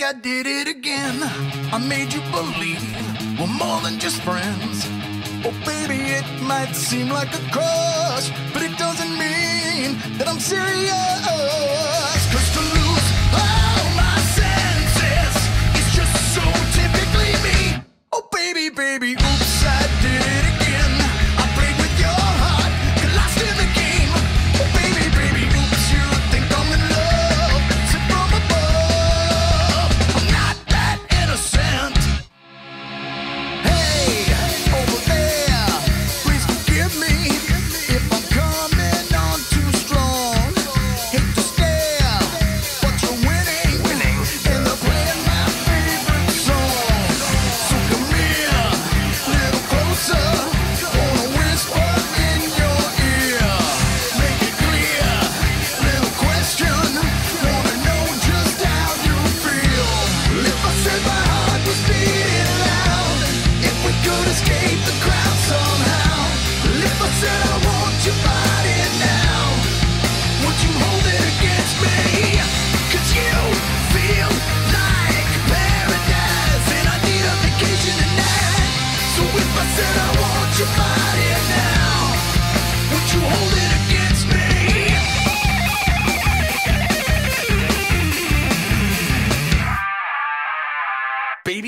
think I did it again. I made you believe we're more than just friends. Oh, baby, it might seem like a crush, but it doesn't mean that I'm serious.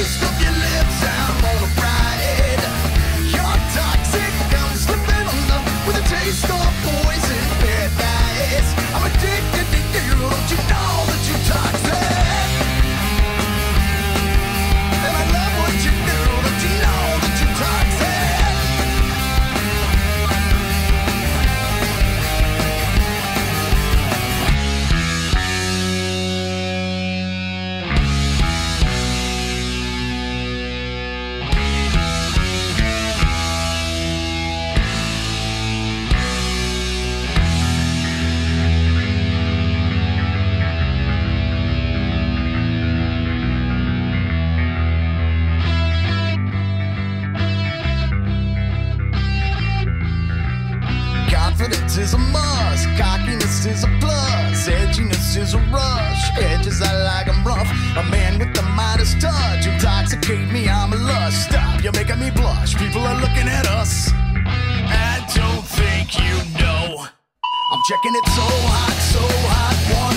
It's the a rush. Edges I like I'm rough. A man with the modest touch. Intoxicate me, I'm a lust. Stop, you're making me blush. People are looking at us. I don't think you know. I'm checking it so hot, so hot.